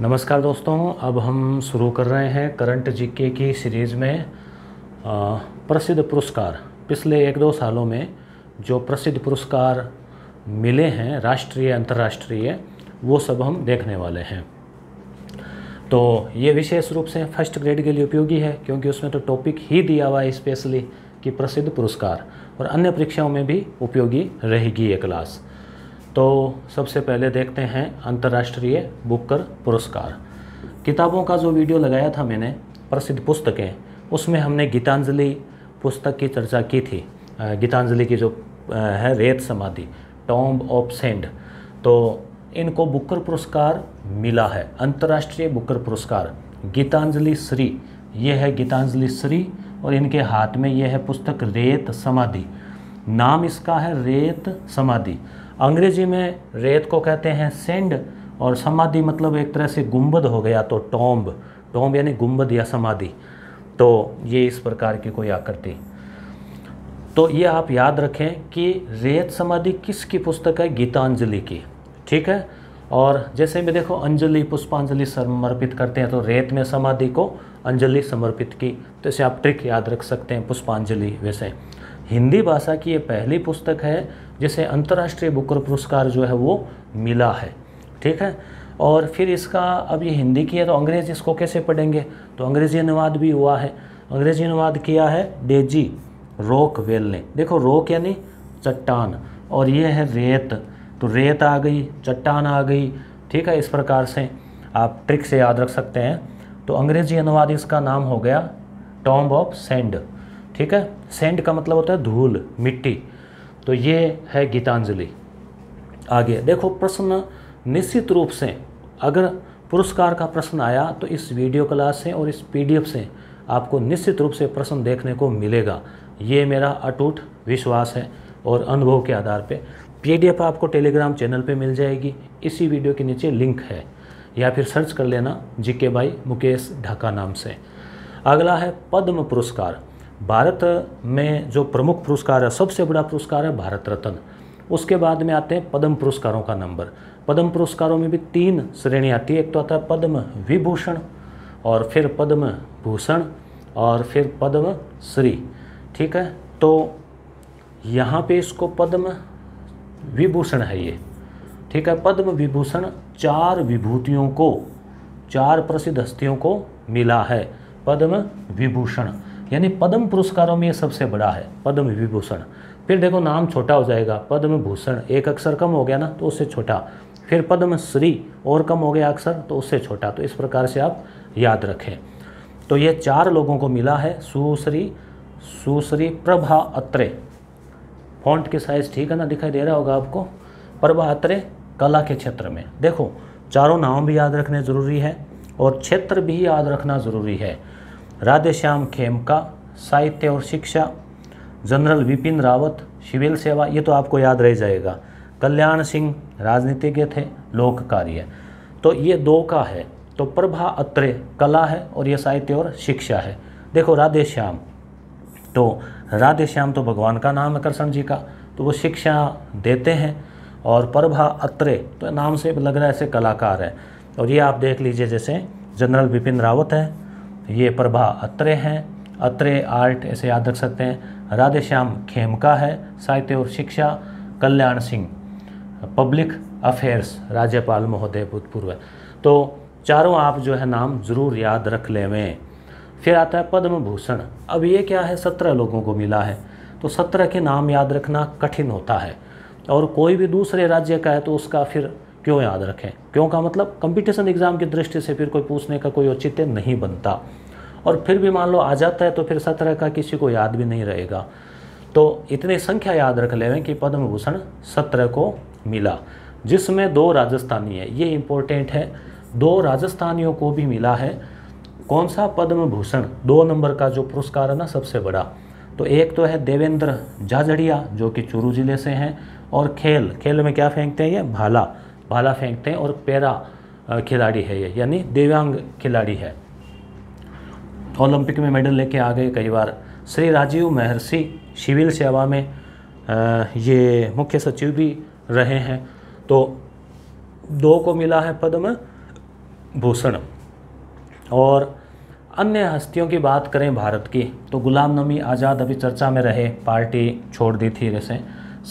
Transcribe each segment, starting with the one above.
नमस्कार दोस्तों, अब हम शुरू कर रहे हैं करंट जीके की सीरीज़ में प्रसिद्ध पुरस्कार। पिछले एक दो सालों में जो प्रसिद्ध पुरस्कार मिले हैं, राष्ट्रीय, अंतर्राष्ट्रीय, वो सब हम देखने वाले हैं। तो ये विशेष रूप से फ़र्स्ट ग्रेड के लिए उपयोगी है, क्योंकि उसमें तो टॉपिक ही दिया हुआ है स्पेशली कि प्रसिद्ध पुरस्कार, और अन्य परीक्षाओं में भी उपयोगी रहेगी ये क्लास। तो सबसे पहले देखते हैं अंतर्राष्ट्रीय बुकर पुरस्कार। किताबों का जो वीडियो लगाया था मैंने, प्रसिद्ध पुस्तकें, उसमें हमने गीतांजलि पुस्तक की चर्चा की थी। गीतांजलि की जो है रेत समाधि, टॉम्ब ऑफ़ सेंड। तो इनको बुकर पुरस्कार मिला है, अंतर्राष्ट्रीय बुकर पुरस्कार। गीतांजलि श्री, ये है गीतांजलि श्री और इनके हाथ में ये है पुस्तक रेत समाधि। नाम इसका है रेत समाधि। अंग्रेज़ी में रेत को कहते हैं सेंड, और समाधि मतलब एक तरह से गुंबद हो गया तो टॉम्ब टोम्ब यानी गुंबद या समाधि। तो ये इस प्रकार की कोई आकृति। तो ये आप याद रखें कि रेत समाधि किसकी पुस्तक है? गीतांजलि की। ठीक है? और जैसे भी देखो, अंजलि पुष्पांजलि समर्पित करते हैं तो रेत में समाधि को अंजलि समर्पित की। तो इसे आप ट्रिक याद रख सकते हैं, पुष्पांजलि वैसे। हिंदी भाषा की ये पहली पुस्तक है जिसे अंतर्राष्ट्रीय बुकर पुरस्कार जो है वो मिला है। ठीक है? और फिर इसका, अब ये हिंदी की है तो अंग्रेज़ इसको कैसे पढ़ेंगे? तो अंग्रेज़ी अनुवाद भी हुआ है। अंग्रेज़ी अनुवाद किया है डेजी रोक वेल ने। देखो, रोक यानी चट्टान, और ये है रेत। तो रेत आ गई, चट्टान आ गई। ठीक है, इस प्रकार से आप ट्रिक से याद रख सकते हैं। तो अंग्रेज़ी अनुवाद इसका नाम हो गया टॉम्ब ऑफ़ सेंड। ठीक है? सेंड का मतलब होता है धूल, मिट्टी। तो ये है गीतांजलि। आगे, देखो, प्रश्न निश्चित रूप से, अगर पुरस्कार का प्रश्न आया तो इस वीडियो क्लास से और इस पीडीएफ से आपको निश्चित रूप से प्रश्न देखने को मिलेगा। ये मेरा अटूट विश्वास है और अनुभव के आधार पे। पीडीएफ आपको टेलीग्राम चैनल पे मिल जाएगी। इसी वीडियो के नीचे लिंक है। या फिर सर्च कर लेना, जीके भाई मुकेश ढाका नाम से। अगला है पद्म पुरस्कार। भारत में जो प्रमुख पुरस्कार है, सबसे बड़ा पुरस्कार है भारत रत्न। उसके बाद में आते हैं पद्म पुरस्कारों का नंबर। पद्म पुरस्कारों में भी तीन श्रेणी आती है। एक तो आता है पद्म विभूषण और फिर पद्म भूषण और फिर पद्म श्री। ठीक है? तो यहाँ पे इसको पद्म विभूषण है ये। ठीक है? पद्म विभूषण चार विभूतियों को, चार प्रसिद्ध हस्तियों को मिला है। पद्म विभूषण। यानी पद्म पुरस्कारों में ये सबसे बड़ा है, पद्म विभूषण। फिर देखो नाम छोटा हो जाएगा, पद्म भूषण, एक अक्षर कम हो गया ना तो उससे छोटा। फिर पद्म श्री, और कम हो गया अक्षर तो उससे छोटा। तो इस प्रकार से आप याद रखें। तो ये चार लोगों को मिला है, सुश्री सुश्री प्रभा अत्रे। फॉन्ट की साइज़ ठीक है ना, दिखाई दे रहा होगा आपको? प्रभा अत्रे, कला के क्षेत्र में। देखो, चारों नाम भी याद रखने ज़रूरी है, और क्षेत्र भी याद रखना ज़रूरी है। राधेश्याम खेमका, साहित्य और शिक्षा, जनरल विपिन रावत, सिविल सेवा, ये तो आपको याद रह जाएगा। कल्याण सिंह राजनीतिज्ञ थे लोक कार्य तो ये दो का है। तो प्रभा अत्रे कला है और ये साहित्य और शिक्षा है। देखो राधे श्याम तो राधे श्याम तो भगवान का नाम है कृष्ण जी का तो वो शिक्षा देते हैं और प्रभा अत्रे तो नाम से लग रहा है ऐसे कलाकार है। और ये आप देख लीजिए जैसे जनरल विपिन रावत है ये प्रभा अत्रे हैं। अत्रे आर्ट ऐसे याद रख सकते हैं। राधेश्याम खेमका है। साहित्य और शिक्षा, कल्याण सिंह। पब्लिक अफेयर्स, राज्यपाल महोदय भूतपूर्व। तो चारों आप जो है नाम ज़रूर याद रख लेवें। फिर आता है पद्म भूषण अब ये क्या है? सत्रह लोगों को मिला है। तो सत्रह के नाम याद रखना कठिन होता है। और कोई भी दूसरे राज्य का है तो उसका फिर क्यों याद रखें? क्यों का मतलब कंपटीशन एग्ज़ाम की दृष्टि से फिर कोई पूछने का कोई औचित्य नहीं बनता। और फिर भी मान लो आ जाता है तो फिर सत्रह का किसी को याद भी नहीं रहेगा। तो इतनी संख्या याद रख लें कि पद्म भूषण सत्रह को मिला, जिसमें दो राजस्थानी है। ये इम्पोर्टेंट है। दो राजस्थानियों को भी मिला है। कौन सा? पद्म भूषण दो नंबर का जो पुरस्कार है ना, सबसे बड़ा। तो एक तो है देवेंद्र जाजड़िया, जो कि चूरू ज़िले से हैं। और खेल। खेल में क्या फेंकते हैं ये? भाला। भाला फेंकते हैं और पैरा खिलाड़ी है ये, यानी दिव्यांग खिलाड़ी है। ओलंपिक में मेडल लेके आ गए कई बार। श्री राजीव महर्षि सिविल सेवा में ये मुख्य सचिव भी रहे हैं। तो दो को मिला है पद्म भूषण। और अन्य हस्तियों की बात करें भारत की तो गुलाम नबी आज़ाद अभी चर्चा में रहे, पार्टी छोड़ दी थी जैसे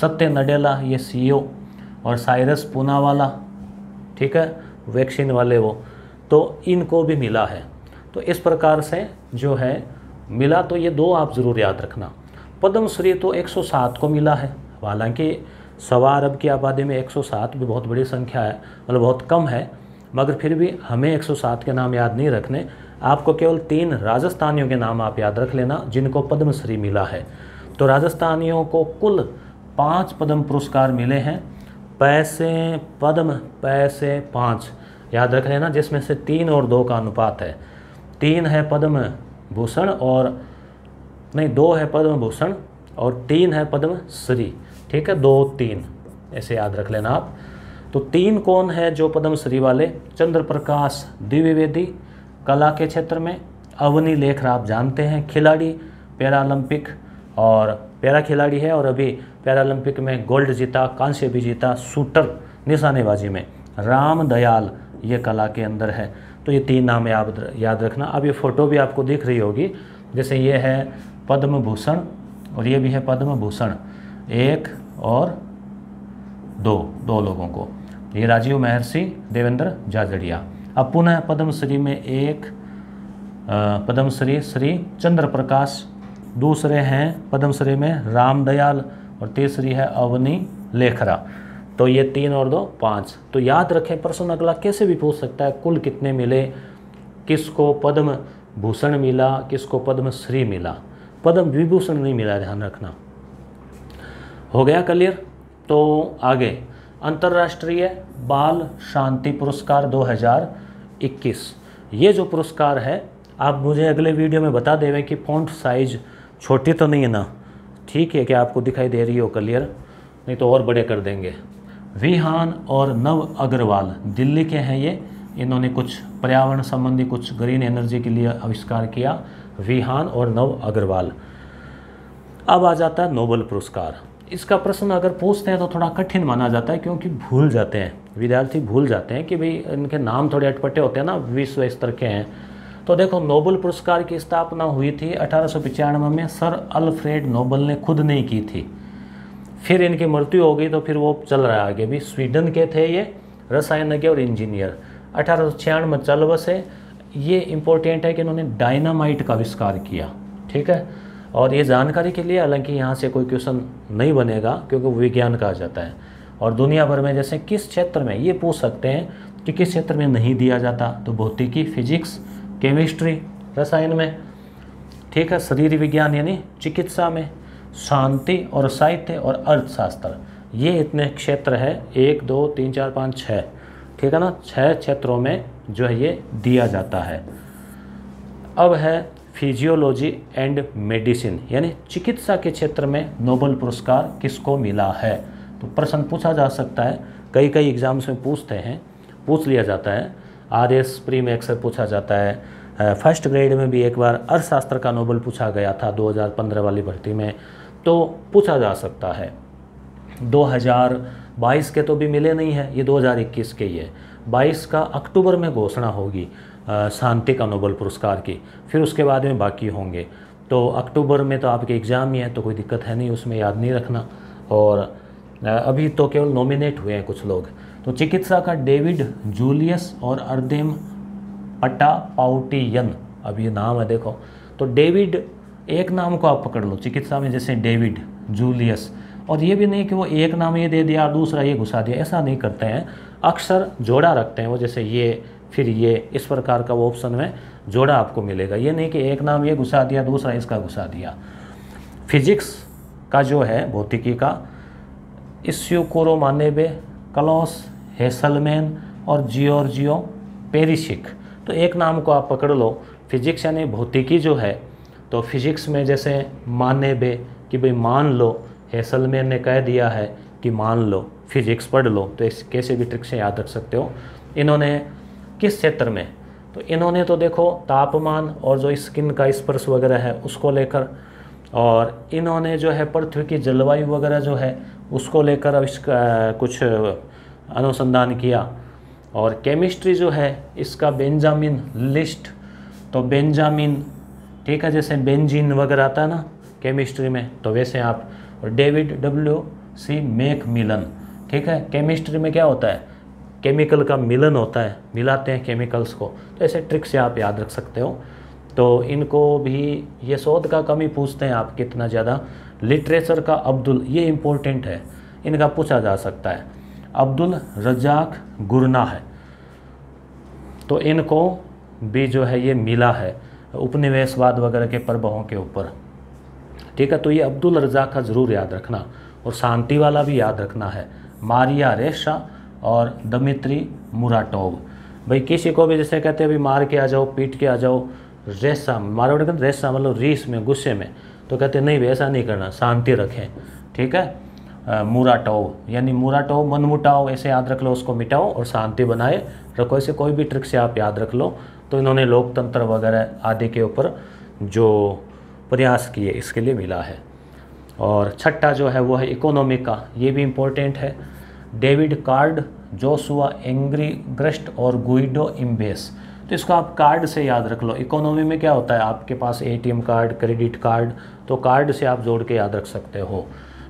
सत्य नडेला ये सीईओ और साइरस पूना वाला, ठीक है, वैक्सीन वाले वो तो इनको भी मिला है। तो इस प्रकार से जो है, मिला तो ये दो आप ज़रूर याद रखना। पद्मश्री तो 107 को मिला है, हालाँकि सवा अरब की आबादी में 107 भी बहुत बड़ी संख्या है मतलब बहुत कम है, मगर फिर भी हमें 107 के नाम याद नहीं रखने। आपको केवल तीन राजस्थानियों के नाम आप याद रख लेना, जिनको पद्मश्री मिला है। तो राजस्थानियों को कुल पाँच पद्म पुरस्कार मिले हैं पैसे, पद्म, पैसे, पाँच। याद रख लेना, जिसमें से तीन और दो का अनुपात है। तीन है पद्म भूषण और, नहीं, दो है पद्म भूषण और तीन है पद्म श्री। ठीक है? दो, तीन। ऐसे याद रख लेना आप। तो तीन कौन है जो पद्मश्री वाले? चंद्र प्रकाश द्विवेदी, कला के क्षेत्र में, अवनी लेखर आप जानते हैं, खिलाड़ी, पैरालंपिक और पैरा खिलाड़ी है और अभी पैरालंपिक में गोल्ड जीता, कांस्य भी जीता शूटर निशानेबाजी में राम दयाल ये कला के अंदर है। तो ये तीन नाम याद याद रखना। अब ये फ़ोटो भी आपको दिख रही होगी। जैसे ये है पद्म भूषण और ये भी है पद्म भूषण एक और दो दो लोगों को। ये राजीव महर्षि, देवेंद्र जाजड़िया। अब पुनः पद्मश्री में एक पद्मश्री श्री चंद्र प्रकाश दूसरे हैं पद्मश्री में रामदयाल और तीसरी है अवनी लेखरा। तो ये तीन और दो, पाँच। तो याद रखें, प्रश्न अगला कैसे भी पूछ सकता है, कुल कितने मिले, किसको पद्म भूषण मिला, किसको पद्म श्री मिला। पद्म विभूषण नहीं मिला, ध्यान रखना। हो गया क्लियर तो आगे, अंतर्राष्ट्रीय बाल शांति पुरस्कार 2021 ये जो पुरस्कार है, आप मुझे अगले वीडियो में बता देवें कि फॉन्ट साइज़ छोटी तो नहीं है ना। ठीक है कि आपको दिखाई दे रही हो क्लियर नहीं तो और बड़े कर देंगे। विहान और नव अग्रवाल, दिल्ली के हैं ये। इन्होंने कुछ पर्यावरण संबंधी कुछ ग्रीन एनर्जी के लिए आविष्कार किया विहान और नव अग्रवाल। अब आ जाता है नोबल पुरस्कार। इसका प्रश्न अगर पूछते हैं तो थोड़ा कठिन माना जाता है, क्योंकि भूल जाते हैं। विद्यार्थी भूल जाते हैं कि भाई इनके नाम थोड़े अटपटे होते हैं ना, विश्व स्तर के हैं। तो देखो, नोबल पुरस्कार की स्थापना हुई थी अठारह में। सर अल्फ्रेड नोबल ने खुद नहीं की थी। फिर इनकी मृत्यु हो गई तो फिर वो चल रहा है आगे भी। स्वीडन के थे ये रसायनज्ञ और इंजीनियर। अठारह सौ छियानवे चल बसे। ये इम्पोर्टेंट है कि इन्होंने डायनामाइट का आविष्कार किया, ठीक है? और ये जानकारी के लिए, हालाँकि यहाँ से कोई क्वेश्चन नहीं बनेगा, क्योंकि विज्ञान कहा जाता है। और दुनिया भर में जैसे किस क्षेत्र में, ये पूछ सकते हैं कि किस क्षेत्र में नहीं दिया जाता। तो भौतिकी, फिजिक्स केमिस्ट्री, रसायन में, ठीक है? शरीर विज्ञान यानी चिकित्सा में, शांति और साहित्य और अर्थशास्त्र। ये इतने क्षेत्र है, एक, दो, तीन, चार, पाँच छः ठीक है ना? छः क्षेत्रों में जो है ये दिया जाता है। अब है फिजियोलॉजी एंड मेडिसिन यानी चिकित्सा के क्षेत्र में नोबल पुरस्कार किसको मिला है? तो प्रश्न पूछा जा सकता है कई कई एग्ज़ाम्स में पूछते हैं, पूछ लिया जाता है आर एस प्री में अक्सर पूछा जाता है फ़र्स्ट ग्रेड में भी एक बार अर्थशास्त्र का नोबल पूछा गया था 2015 वाली भर्ती में तो पूछा जा सकता है। 2022 के तो भी मिले नहीं है, ये 2021 के ही है। 22 का अक्टूबर में घोषणा होगी शांति का नोबल पुरस्कार की, फिर उसके बाद में बाकी होंगे। तो अक्टूबर में तो आपके एग्ज़ाम ही है तो कोई दिक्कत है नहीं, उसमें याद नहीं रखना। और अभी तो केवल नॉमिनेट हुए हैं कुछ लोग। तो चिकित्सा का डेविड, जूलियस और अर्देम पटा पाउटियन अब ये नाम है देखो तो डेविड, एक नाम को आप पकड़ लो, चिकित्सा में जैसे डेविड, जूलियस, और ये भी नहीं कि वो एक नाम ये दे दिया, दूसरा ये घुसा दिया, ऐसा नहीं करते हैं, अक्सर जोड़ा रखते हैं, वो जैसे ये, फिर ये, इस प्रकार का वो ऑप्शन में जोड़ा आपको मिलेगा, ये नहीं कि एक नाम ये घुसा दिया, दूसरा इसका घुसा दिया। फिजिक्स का जो है, भौतिकी का इस्यूकोरो मानेबे क्लॉस हेसलमैन और जियोर्जियो पेरिशिक तो एक नाम को आप पकड़ लो, फिजिक्स यानी भौतिकी जो है तो फिजिक्स में जैसे माने बे कि भाई मान लो, हैसलमैन ने कह दिया है कि मान लो, फिजिक्स पढ़ लो तो इस कैसे भी ट्रिक से याद रख सकते हो। इन्होंने किस क्षेत्र में? तो इन्होंने तो देखो तापमान और जो स्किन का स्पर्श वगैरह है, उसको लेकर, और इन्होंने जो है पृथ्वी की जलवायु वगैरह जो है, उसको लेकर अब कुछ अनुसंधान किया। और केमिस्ट्री जो है, इसका बेंजामिन लिस्ट तो बेंजामिन ठीक है, जैसे बेंजीन वगैरह आता है ना केमिस्ट्री में तो वैसे आप, और David W C MacMillan ठीक है केमिस्ट्री में क्या होता है? केमिकल का मिलन होता है, मिलाते हैं केमिकल्स को। तो ऐसे ट्रिक से आप याद रख सकते हो। तो इनको भी, ये शोध का कमी पूछते हैं आप कितना ज़्यादा। लिटरेचर का अब्दुल ये इम्पोर्टेंट है। इनका पूछा जा सकता है। अब्दुल रजाक गुरना है। तो इनको भी जो है ये मिला है उपनिवेशवाद वगैरह के प्रभावों के ऊपर। ठीक है तो ये अब्दुल रजाक का ज़रूर याद रखना और शांति वाला भी याद रखना है। मारिया रेशा और दमित्री मुराटोव। भाई, किसी को भी जैसे कहते हैं, अभी मार के आ जाओ, पीट के आ जाओ रेसा मारवाड़ी कहते रेसा मतलब रीस में, गुस्से में। तो कहते नहीं भाई, ऐसा नहीं करना, शांति रखें। ठीक है? मुराटोव, यानी मुराटोव मनमुटाओ ऐसे याद रख लो, उसको मिटाओ और शांति बनाए रखो। ऐसे कोई भी ट्रिक से आप याद रख लो। तो इन्होंने लोकतंत्र वगैरह आदि के ऊपर जो प्रयास किए, इसके लिए मिला है। और छठा जो है, वो है इकोनॉमी का। ये भी इम्पोर्टेंट है। David Card, Joshua, Angrist और गुइडो इम्बेस। तो इसको आप कार्ड से याद रख लो। इकोनॉमी में क्या होता है? आपके पास एटीएम कार्ड, क्रेडिट कार्ड तो कार्ड से आप जोड़ के याद रख सकते हो।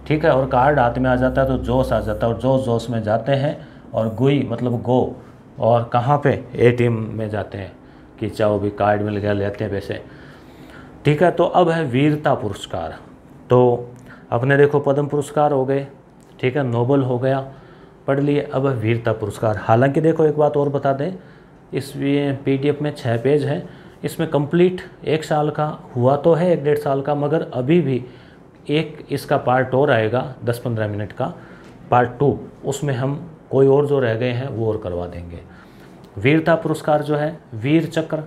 ठीक है, और कार्ड हाथ में आ जाता है तो जोश आ जाता है, और जोश जोश में जाते हैं, और गुई मतलब गो, और कहाँ पे? एटीएम में जाते हैं कि चाहो भी कार्ड मिल गया, लेते हैं पैसे। ठीक है तो अब है वीरता पुरस्कार। तो अपने देखो, पद्म पुरस्कार हो गए, ठीक है, नोबल हो गया, पढ़ लिए, अब है वीरता पुरस्कार। हालाँकि देखो, एक बात और बता दें, इस पीडीएफ में छः पेज है, इसमें कंप्लीट एक साल का हुआ तो है, एक डेढ़ साल का, मगर अभी भी एक इसका पार्ट और आएगा दस पंद्रह मिनट का पार्ट टू उसमें हम कोई और जो रह गए हैं, वो और करवा देंगे। वीरता पुरस्कार जो है, वीर चक्र,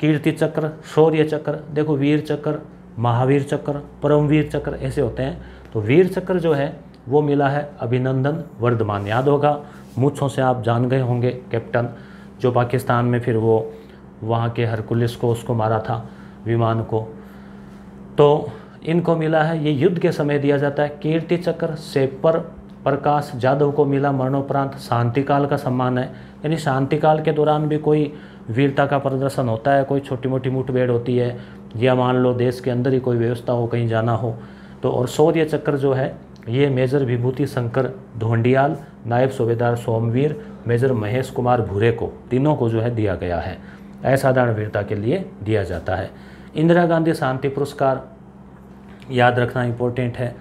कीर्ति चक्र, शौर्य चक्र, देखो वीर चक्र, महावीर चक्र परमवीर चक्र ऐसे होते हैं। तो वीर चक्र जो है, वो मिला है अभिनंदन वर्धमान, याद होगा, मूछों से आप जान गए होंगे, कैप्टन, जो पाकिस्तान में फिर वो, वहाँ के हरकुलिस को, उसको मारा था, विमान को। तो इनको मिला है। ये युद्ध के समय दिया जाता है। कीर्ति चक्र, सेपर, प्रकाश जादव को मिला। मरणोपरांत शांतिकाल का सम्मान है। यानी शांतिकाल के दौरान भी कोई वीरता का प्रदर्शन होता है। कोई छोटी मोटी मुठभेड़ होती है। या मान लो देश के अंदर ही कोई व्यवस्था हो, कहीं जाना हो। तो और शौर्य चक्र जो है, ये मेजर विभूति शंकर धोंडियाल, नायब सूबेदार सोमवीर, मेजर महेश कुमार भूरे को, तीनों को जो है दिया गया है। असाधारण वीरता के लिए दिया जाता है। इंदिरा गांधी शांति पुरस्कार याद रखना इम्पोर्टेंट है।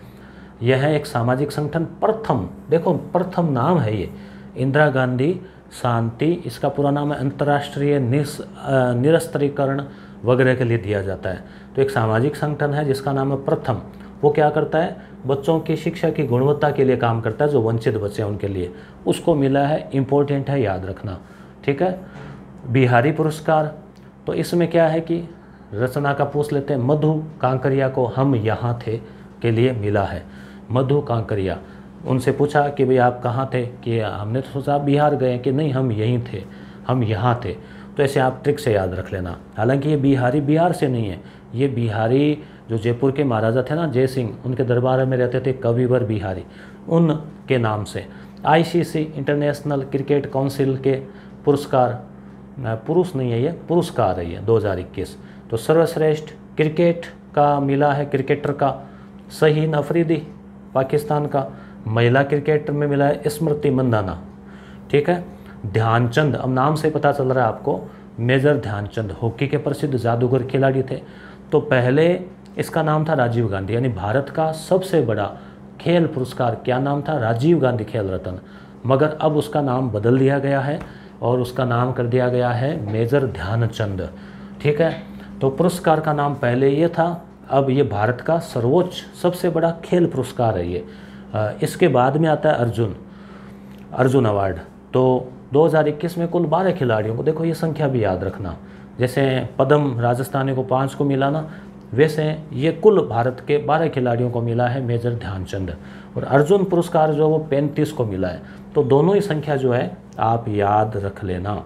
यह है एक सामाजिक संगठन, प्रथम। देखो, प्रथम नाम है ये। इंदिरा गांधी शांति, इसका पूरा नाम है अंतर्राष्ट्रीय निरस्तरीकरण वगैरह के लिए दिया जाता है। तो एक सामाजिक संगठन है जिसका नाम है प्रथम। वो क्या करता है? बच्चों की शिक्षा की गुणवत्ता के लिए काम करता है, जो वंचित बच्चे हैं उनके लिए। उसको मिला है इम्पोर्टेंट है, याद रखना। ठीक है? बिहारी पुरस्कार। तो इसमें क्या है कि रचना का पूछ लेते हैं। मधु कांकरिया को हम यहाँ थे के लिए मिला है। मधु कांकरिया, उनसे पूछा कि भाई आप कहाँ थे? कि हमने तो सोचा बिहार गए कि नहीं, हम यहीं थे, हम यहाँ थे। तो ऐसे आप ट्रिक से याद रख लेना। हालाँकि ये बिहारी बिहार से नहीं है। ये बिहारी जो जयपुर के महाराजा थे ना, जय सिंह, उनके दरबार में रहते थे कविवर बिहारी। उन के नाम से। आईसीसी इंटरनेशनल क्रिकेट काउंसिल के पुरस्कार, पुरुष नहीं है ये, पुरस्कार है ये 2021 तो सर्वश्रेष्ठ क्रिकेट का मिला है क्रिकेटर का सहीन अफरीदी, पाकिस्तान का महिला क्रिकेटर में मिला है स्मृति मंदाना। ठीक है? ध्यानचंद, अब नाम से पता चल रहा है आपको, मेजर ध्यानचंद, हॉकी के प्रसिद्ध जादूगर खिलाड़ी थे। तो पहले इसका नाम था राजीव गांधी, यानी भारत का सबसे बड़ा खेल पुरस्कार, क्या नाम था? राजीव गांधी खेल रत्न। मगर अब उसका नाम बदल दिया गया है और उसका नाम कर दिया गया है मेजर ध्यानचंद। ठीक है? तो पुरस्कार का नाम पहले ये था, अब ये भारत का सर्वोच्च, सबसे बड़ा खेल पुरस्कार है ये। इसके बाद में आता है अर्जुन अर्जुन अवार्ड। तो 2021 में कुल 12 खिलाड़ियों को, देखो ये संख्या भी याद रखना, जैसे पदम राजस्थानी को पाँच को मिला ना, वैसे ये कुल भारत के 12 खिलाड़ियों को मिला है मेजर ध्यानचंद, और अर्जुन पुरस्कार जो वो पैंतीस को मिला है। तो दोनों ही संख्या जो है, आप याद रख लेना।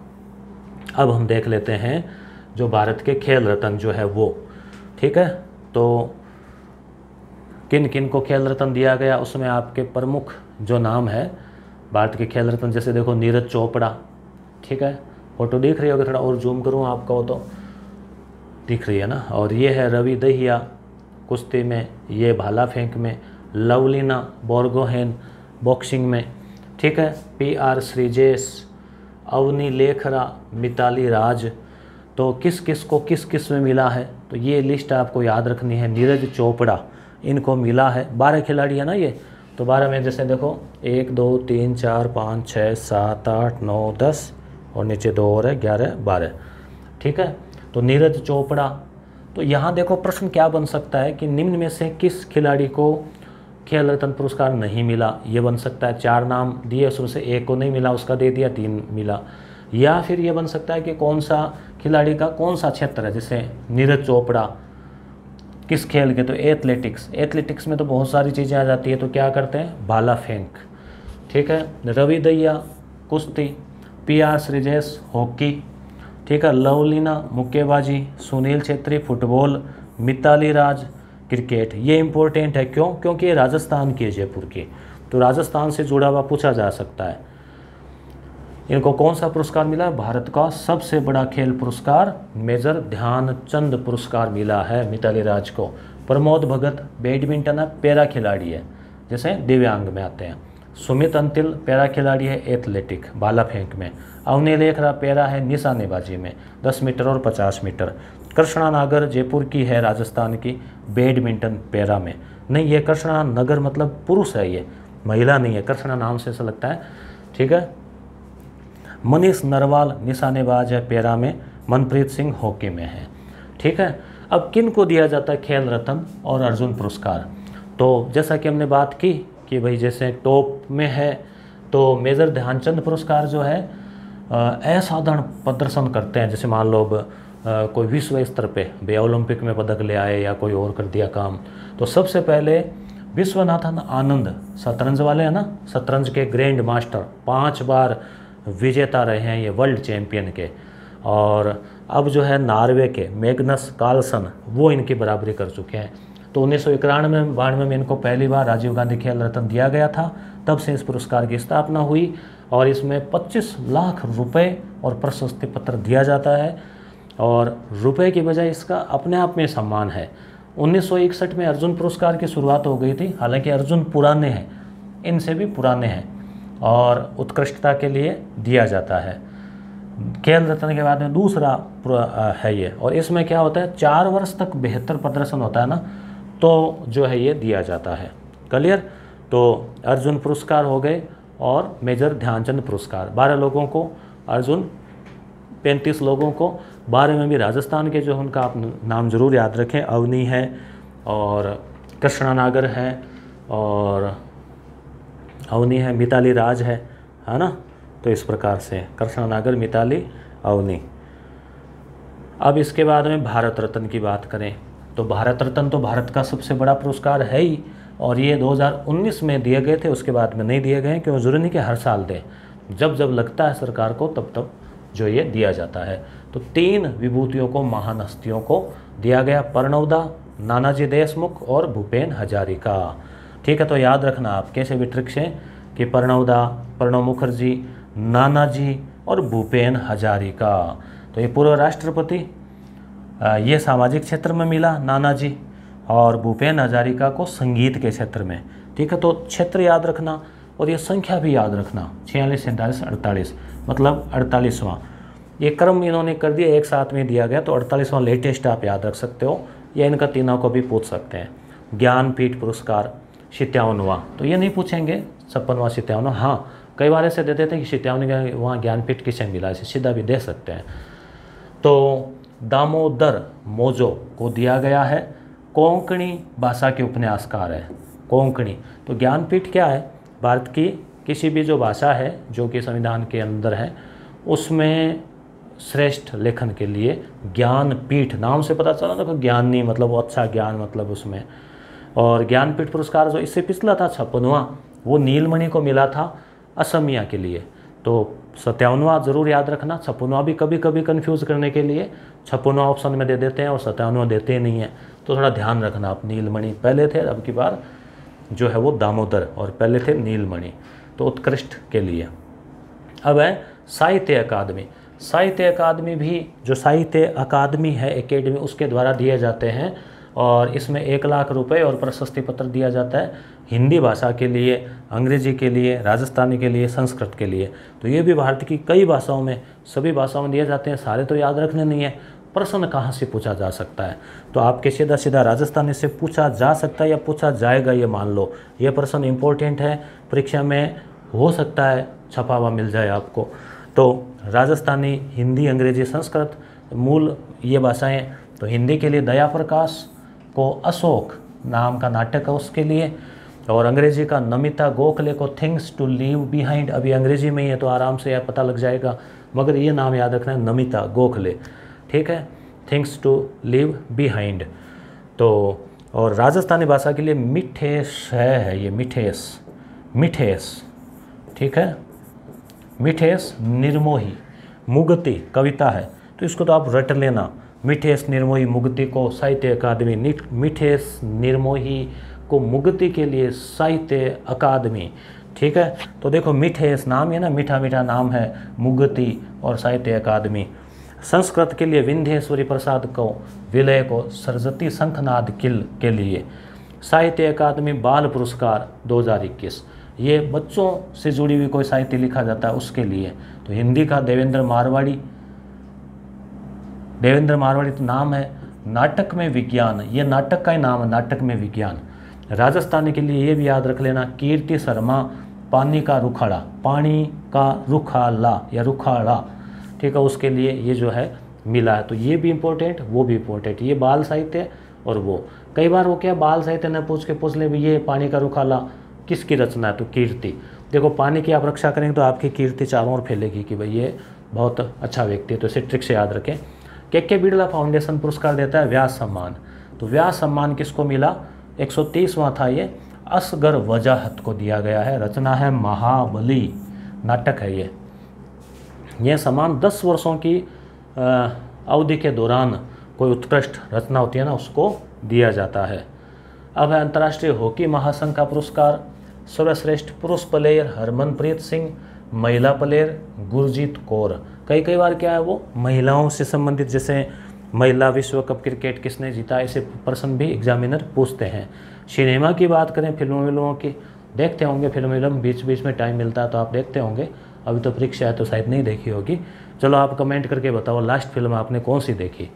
अब हम देख लेते हैं जो भारत के खेल रत्न जो है वो, ठीक है? तो किन किन को खेल रत्न दिया गया, उसमें आपके प्रमुख जो नाम है, भारत के खेल रत्न, जैसे देखो नीरज चोपड़ा, ठीक है? फ़ोटो देख रही होगी, थोड़ा और जूम करूँ आपको तो। दिख रही है ना? और ये है रवि दहिया, कुश्ती में, ये भाला फेंक में, लवलीना बोर्गोहेन बॉक्सिंग में, ठीक है? पी आर श्रीजेश, अवनी लेखरा, मिताली राज तो किस किस को किस किसमें मिला है? तो ये लिस्ट आपको याद रखनी है। नीरज चोपड़ा, इनको मिला है। बारह खिलाड़ी है ना ये? तो बारह में जैसे देखो, एक, दो, तीन, चार, पाँच छः सात, आठ, नौ, दस और नीचे दो और है, ग्यारह, बारह। ठीक है? तो नीरज चोपड़ा। तो यहाँ देखो प्रश्न क्या बन सकता है कि निम्न में से किस खिलाड़ी को खेल रत्न पुरस्कार नहीं मिला? ये बन सकता है, चार नाम दिए, उसमें से एक को नहीं मिला, उसका दे दिया, तीन मिला। या फिर ये बन सकता है कि कौन सा खिलाड़ी का कौन सा क्षेत्र है, जैसे नीरज चोपड़ा, किस खेल के तो एथलेटिक्स। एथलेटिक्स में तो बहुत सारी चीज़ें आ जाती है तो क्या करते हैं? भाला फेंक। ठीक है? रवि दैया कुश्ती पी आर श्रीजेश हॉकी। ठीक है? लवलीना मुक्केबाजी, सुनील छेत्री, फुटबॉल, मिताली राज, क्रिकेट। ये इम्पोर्टेंट है। क्यों? क्योंकि ये राजस्थान की है जयपुर की। तो राजस्थान से जुड़ा हुआ पूछा जा सकता है। इनको कौन सा पुरस्कार मिला? है भारत का सबसे बड़ा खेल पुरस्कार, मेजर ध्यानचंद पुरस्कार मिला है मिताली राज को। प्रमोद भगत, बैडमिंटन है, पैरा खिलाड़ी है। जैसे दिव्यांग में आते हैं। सुमित अंतिल, पैरा खिलाड़ी है, एथलेटिक भाला फेंक में। अवनी लेखरा, पैरा है, निशानेबाजी में। 10 मीटर और 50 मीटर। कृष्णा नागर, जयपुर की है, राजस्थान की, बैडमिंटन पैरा में। नहीं, ये कृष्णा नगर मतलब पुरुष है ये। महिला नहीं है। कृष्णा नाम से ऐसा लगता है। ठीक है? मनीष नरवाल निशानेबाज है पैरा में, मनप्रीत सिंह हॉकी में है। ठीक है? अब किन को दिया जाता है खेल रत्न और अर्जुन पुरस्कार? तो जैसा कि हमने बात की कि भाई जैसे टॉप में है तो मेजर ध्यानचंद पुरस्कार जो है असाधारण प्रदर्शन करते हैं। जैसे मान लो कोई विश्व स्तर पे बे ओलंपिक में पदक ले आए या कोई और कर दिया काम। तो सबसे पहले विश्वनाथन आनंद, शतरंज वाले हैं ना? शतरंज के ग्रैंड मास्टर, पाँच बार विजेता रहे हैं ये वर्ल्ड चैंपियन के। और अब जो है नार्वे के मैग्नस कार्लसन, वो इनकी बराबरी कर चुके हैं। तो उन्नीस सौ इक्यानवे बानवे में इनको पहली बार राजीव गांधी खेल रत्न दिया गया था। तब से इस पुरस्कार की स्थापना हुई और इसमें 25 लाख रुपए और प्रशस्ति पत्र दिया जाता है। और रुपए की बजाय इसका अपने आप में सम्मान है। 1961 में अर्जुन पुरस्कार की शुरुआत हो गई थी। हालाँकि अर्जुन पुराने हैं, इनसे भी पुराने हैं। और उत्कृष्टता के लिए दिया जाता है। खेल रत्न के बाद में दूसरा है ये। और इसमें क्या होता है? चार वर्ष तक बेहतर प्रदर्शन होता है ना तो जो है ये दिया जाता है। क्लियर? तो अर्जुन पुरस्कार हो गए और मेजर ध्यानचंद पुरस्कार। बारह लोगों को, अर्जुन, पैंतीस लोगों को। बारह में भी राजस्थान के जो उनका आप नाम ज़रूर याद रखें। अवनी है और कृष्णा नागर है और अवनी है, मिताली राज है है ना? तो इस प्रकार से कृष्णा नागर मिताली, अवनी। अब इसके बाद में भारत रत्न की बात करें तो भारत रत्न तो भारत का सबसे बड़ा पुरस्कार है ही, और ये 2019 में दिए गए थे, उसके बाद में नहीं दिए गए, क्यों? ज़रूरी नहीं कि हर साल दें। जब जब लगता है सरकार को, तब तब जो ये दिया जाता है। तो तीन विभूतियों को, महान हस्तियों को दिया गया, प्रणवदा, नानाजी देशमुख और भूपेन हजारिका। ठीक है तो याद रखना आप, कैसे भी ट्रिक्स हैं कि प्रणवदा, प्रणव मुखर्जी, नानाजी और भूपेन हजारिका तो ये पूर्व राष्ट्रपति ये सामाजिक क्षेत्र में मिला नाना जी और भूपेन हजारिका को संगीत के क्षेत्र में। ठीक है तो क्षेत्र याद रखना और ये संख्या भी याद रखना। छियालीस, सैंतालीस, अड़तालीस मतलब अड़तालीसवां। ये क्रम इन्होंने कर दिया, एक साथ में दिया गया तो अड़तालीसवां लेटेस्ट आप याद रख सकते हो। या इनका तीनों को भी पूछ सकते हैं। ज्ञानपीठ पुरस्कार सित्यावनवा तो ये नहीं पूछेंगे छप्पनवा सित्यावनवा हाँ। कई बार ऐसे दे देते हैं कि सित्यावन वहाँ ज्ञानपीठ किसे मिला? इसे सीधा भी दे सकते हैं। तो दामोदर मोजो को दिया गया है। कोंकणी भाषा के उपन्यासकार है। कोंकणी। तो ज्ञानपीठ क्या है? भारत की किसी भी जो भाषा है, जो कि संविधान के अंदर है, उसमें श्रेष्ठ लेखन के लिए ज्ञानपीठ नाम से पता चला देखो ज्ञान नहीं मतलब अच्छा ज्ञान मतलब उसमें और ज्ञानपीठ पुरस्कार जो इससे पिछला था, छप्पनवा, वो नीलमणि को मिला था असमिया के लिए। तो सत्यावनवा ज़रूर याद रखना, छप्पनवा भी कभी कभी कंफ्यूज करने के लिए छप्पनवा ऑप्शन में दे देते हैं और सत्यावनवा देते नहीं हैं। तो थोड़ा ध्यान रखना, आप नीलमणि पहले थे, अब की बार जो है वो दामोदर और पहले थे नीलमणि। तो उत्कृष्ट के लिए। अब है साहित्य अकादमी। साहित्य अकादमी भी, जो साहित्य अकादमी है एकेडमी उसके द्वारा दिए जाते हैं और इसमें एक लाख रुपए और प्रशस्ति पत्र दिया जाता है हिंदी भाषा के लिए, अंग्रेज़ी के लिए, राजस्थानी के लिए, संस्कृत के लिए। तो ये भी भारत की कई भाषाओं में, सभी भाषाओं में दिए जाते हैं, सारे तो याद रखने नहीं है। प्रश्न कहाँ से पूछा जा सकता है? तो आपके सीधा सीधा राजस्थानी से पूछा जा सकता है या पूछा जाएगा, ये मान लो। ये प्रश्न इम्पोर्टेंट है, परीक्षा में हो सकता है छपा हुआ मिल जाए आपको। तो राजस्थानी, हिंदी, अंग्रेज़ी, संस्कृत मूल ये भाषाएँ तो हिंदी के लिए दया प्रकाश को अशोक नाम का नाटक है उसके लिए। और अंग्रेज़ी का नमिता गोखले को थिंग्स टू लीव बिहाइंड अभी अंग्रेज़ी में ही है तो आराम से यह पता लग जाएगा। मगर ये नाम याद रखना है नमिता गोखले। ठीक है? थिंग्स टू लीव बिहाइंड तो और राजस्थानी भाषा के लिए मिठेस है, है ये मिठेस मिठेस ठीक है? मिठेस निर्मोही। मुगति कविता है। तो इसको तो आप रट लेना। मिठेस निर्मोही मुगति को साहित्य अकादमी मिठेस निर्मोही को मुगति के लिए साहित्य अकादमी। ठीक है? तो देखो मिठेस नाम है ना, मीठा मीठा नाम है मुगति और साहित्य अकादमी। संस्कृत के लिए विंध्येश्वरी प्रसाद को, विलय को सरस्वती शंखनाद किल के लिए। साहित्य अकादमी बाल पुरस्कार 2021 ये बच्चों से जुड़ी हुई कोई साहित्य लिखा जाता है उसके लिए। तो हिंदी का देवेंद्र मारवाड़ी देवेंद्र मारवाड़ी तो नाम है। नाटक में विज्ञान, ये नाटक का ही नाम है, नाटक में विज्ञान। राजस्थानी के लिए ये भी याद रख लेना, कीर्ति शर्मा, पानी का रुखाड़ा, पानी का रुखाला या रुखाड़ा, ठीक है, उसके लिए ये जो है मिला है। तो ये भी इम्पोर्टेंट वो भी इम्पोर्टेंट ये बाल साहित्य और वो। कई बार वो क्या, बाल साहित्य न पूछ के पूछ ले भी, ये पानी का रुखाला, किसकी रचना है? तो कीर्ति। देखो, पानी की आप रक्षा करेंगे तो आपकी कीर्ति चारों ओर फैलेगी कि भाई ये बहुत अच्छा व्यक्ति है तो इसे ट्रिक से याद रखें। के के बिड़ला फाउंडेशन पुरस्कार देता है व्यास सम्मान। तो व्यास सम्मान किसको मिला? एक सौ था ये। असगर वजाहत को दिया गया है। रचना है महाबली। नाटक है ये। यह सम्मान दस वर्षों की अवधि के दौरान कोई उत्कृष्ट रचना होती है ना, उसको दिया जाता है। अब है अंतर्राष्ट्रीय हॉकी महासंघ का पुरस्कार। सर्वश्रेष्ठ पुरुष प्लेयर हरमनप्रीत सिंह, महिला प्लेयर गुरजीत कौर। कई कई बार क्या है वो? महिलाओं से संबंधित, जैसे महिला विश्व कप क्रिकेट किसने जीता, ऐसे प्रश्न भी एग्जामिनर पूछते हैं। सिनेमा की बात करें, फ़िल्मों विल्मों की देखते होंगे, फ़िल्म विल्म बीच बीच में टाइम मिलता है तो आप देखते होंगे। अभी तो परीक्षा है तो शायद नहीं देखी होगी। चलो आप कमेंट करके बताओ लास्ट फ़िल्म आपने कौन सी देखी?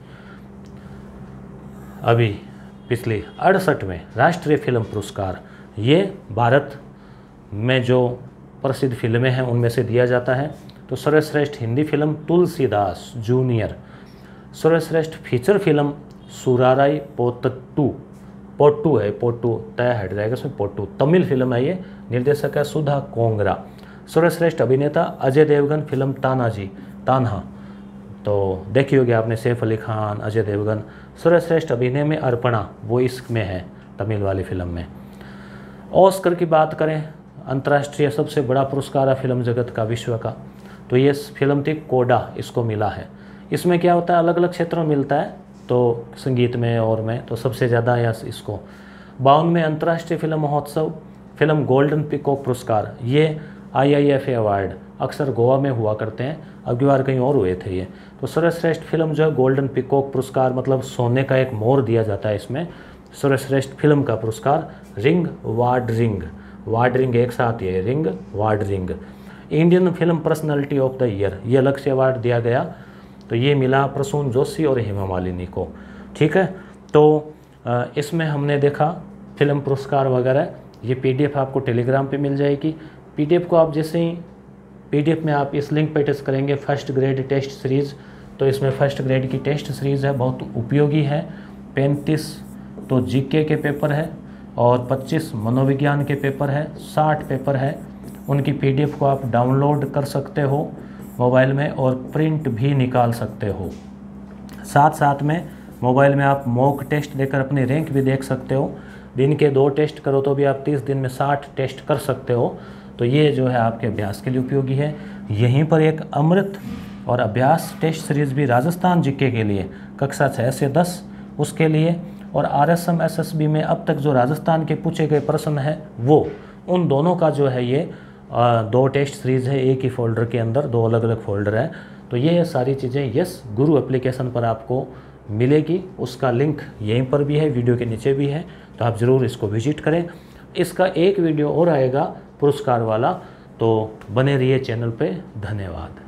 अभी, पिछली अड़सठ में राष्ट्रीय फ़िल्म पुरस्कार। ये भारत में जो प्रसिद्ध फ़िल्में हैं, उनमें से दिया जाता है। तो सर्वश्रेष्ठ हिंदी फ़िल्म तुलसीदास जूनियर, सर्वश्रेष्ठ फीचर फ़िल्म सुराराई पोतट्टू पोट्टू है, पोट्टू तय हट जाएगा इसमें पोट्टू। तमिल फ़िल्म है ये, निर्देशक है सुधा कोंगरा। सर्वश्रेष्ठ अभिनेता अजय देवगन, फ़िल्म तानाजी, तानहा। तो देखी होगी आपने सैफ अली खान, अजय देवगन। सर्वश्रेष्ठ अभिनय में अर्पणा, वो इसमें है, तमिल वाली फ़िल्म में। ऑस्कर की बात करें, अंतर्राष्ट्रीय सबसे बड़ा पुरस्कार है फ़िल्म जगत का, विश्व का। तो ये फ़िल्म थी कोडा, इसको मिला है। इसमें क्या होता है अलग अलग क्षेत्रों में मिलता है तो संगीत में और में तो सबसे ज़्यादा या इसको। बावन में अंतर्राष्ट्रीय फ़िल्म महोत्सव फ़िल्म गोल्डन पिकॉक पुरस्कार, ये आईआईएफए अवार्ड अक्सर गोवा में हुआ करते हैं की बार कहीं और हुए थे ये। तो सर्वश्रेष्ठ फ़िल्म जो है गोल्डन पिकॉक पुरस्कार मतलब सोने का एक मोर दिया जाता है इसमें। सर्वश्रेष्ठ फ़िल्म का पुरस्कार रिंग वार्ड रिंग वार्ड रिंग एक साथ ये रिंग वार्ड ring Indian film personality of the year ये अलग से अवार्ड दिया गया। तो ये मिला प्रसून जोशी और हेमा मालिनी को। ठीक है? तो इसमें हमने देखा फ़िल्म पुरस्कार वगैरह। ये पीडीएफ आपको टेलीग्राम पे मिल जाएगी। पीडीएफ को आप जैसे ही पीडीएफ में आप इस लिंक पे टच करेंगे फ़र्स्ट ग्रेड टेस्ट सीरीज़ तो इसमें फ़र्स्ट ग्रेड की टेस्ट सीरीज़ है, बहुत उपयोगी है। पैंतीस तो जीके के पेपर है और 25 मनोविज्ञान के पेपर है 60 पेपर है। उनकी पीडीएफ को आप डाउनलोड कर सकते हो मोबाइल में और प्रिंट भी निकाल सकते हो। साथ साथ में मोबाइल में आप मॉक टेस्ट देकर अपनी रैंक भी देख सकते हो। दिन के दो टेस्ट करो तो भी आप तीस दिन में साठ टेस्ट कर सकते हो। तो ये जो है आपके अभ्यास के लिए उपयोगी है। यहीं पर एक अमृत और अभ्यास टेस्ट सीरीज़ भी राजस्थान जीके के लिए, कक्षा छः से दस उसके लिए और R S M S S B में अब तक जो राजस्थान के पूछे गए प्रश्न हैं वो, उन दोनों का जो है ये दो टेस्ट सीरीज़ है, एक ही फोल्डर के अंदर, दो अलग अलग फोल्डर हैं। तो ये है सारी चीज़ें। यस गुरु एप्लीकेशन पर आपको मिलेगी। उसका लिंक यहीं पर भी है वीडियो के नीचे भी है। तो आप ज़रूर इसको विज़िट करें। इसका एक वीडियो और आएगा, पुरस्कार वाला। तो बने रहिए चैनल पे। धन्यवाद।